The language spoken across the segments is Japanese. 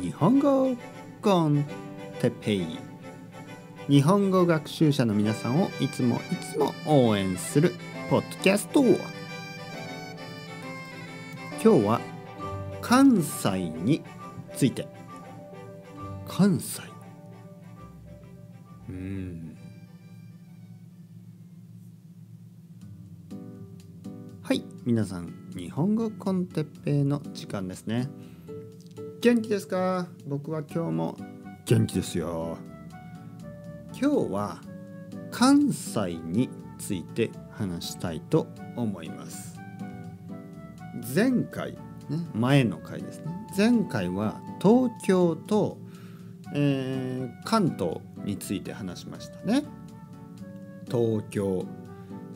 日本語コンテペイ日本語学習者の皆さんをいつもいつも応援するポッドキャスト今日は関西について。関西。うんはい。皆さん日本語コンテッペイの時間ですね。元気ですか？僕は今日も。元気ですよ。今日は関西について話したいと思います。前回ね前の回ですね。前回は東京と、えー関東について話しましたね。東京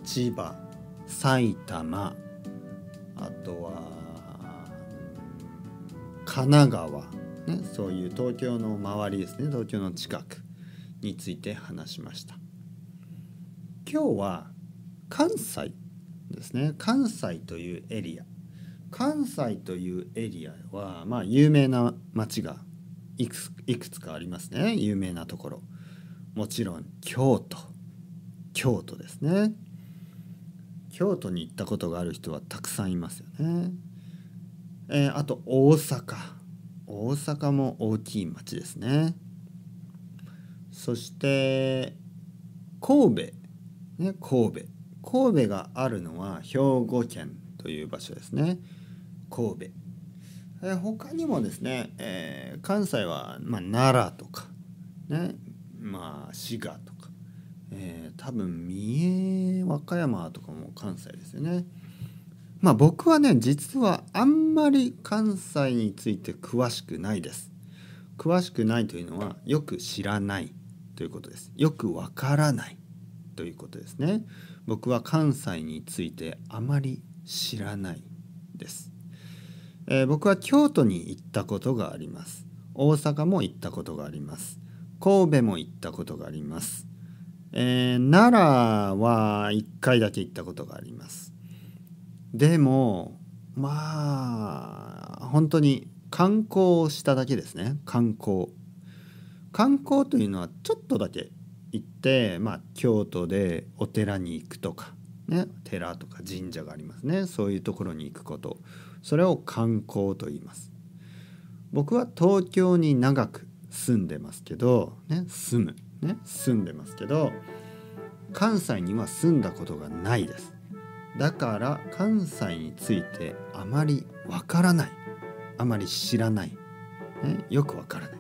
千葉埼玉あとは神奈川、ね、そういう東京の周りですね東京の近くについて話しました。今日は関西ですね。関西というエリア。関西というエリアはまあ有名な町がいくついくつかありますね。有名なところ。もちろん京都。京都ですね。京都に行ったことがある人はたくさんいますよね。えーあと大阪大阪も大きい町ですね。そして神戸ね神戸神戸があるのは兵庫県という場所ですね。神戸。え他にもですね、えー関西は、まあ、奈良とかねまあ滋賀とかえー多分三重和歌山とかも関西ですよね。まあ僕はね実はあんまり関西について詳しくないです。詳しくないというのはよく知らないということです。よくわからないということですね。僕は関西についてあまり知らないです。えー僕は京都に行ったことがあります。大阪も行ったことがあります。神戸も行ったことがあります。えー奈良は1回だけ行ったことがありますでもまあ本当に観光をしただけですね。観光。観光というのはちょっとだけ行ってまあ京都でお寺に行くとかね寺とか神社がありますね。そういうところに行くこと。それを観光と言います。僕は東京に長く住んでますけどね住む。ね住んでますけど関西には住んだことがないです。だから関西についてあまりわからない。あまり知らない、ね、よくわからない。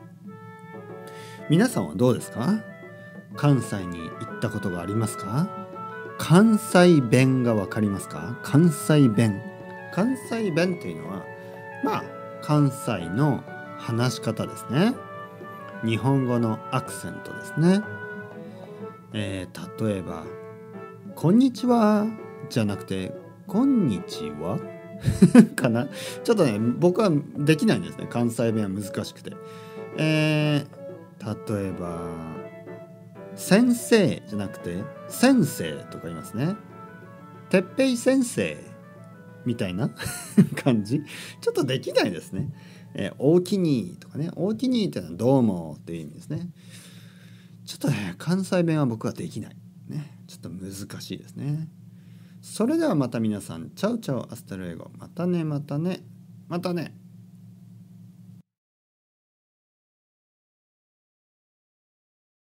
皆さんはどうですか？関西に行ったことがありますか？関西弁がわかりますか？関西弁。関西弁というのはまあ関西の話し方ですね。日本語のアクセントですね。えー例えば「こんにちは」じゃなくて「こんにちは」かな？ちょっとね僕はできないんですね。関西弁は難しくて。えー例えば「先生」じゃなくて「先生」とか言いますね。てっぺい先生みたいな 感じ？ちょっとできないですね。えー、おおきにとかね。おおきにってのはどうもっていう意味ですね。ちょっとね関西弁は僕はできない。ね。ちょっと難しいですね。それではまた皆さん。 Chao chao hasta luego またねまたね。またね。